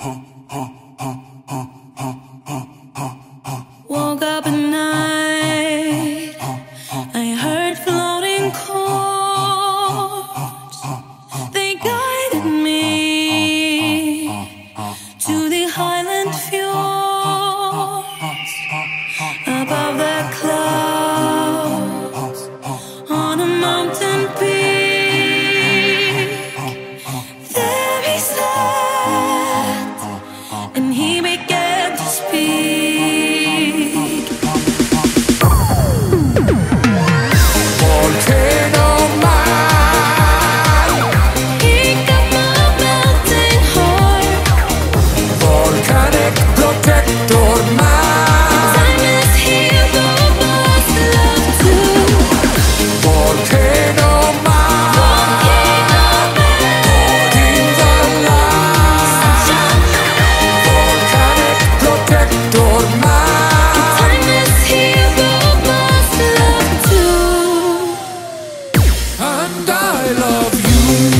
Woke up at night. I heard floating chords. They guided me to the highland fjords above the clouds you and I love you.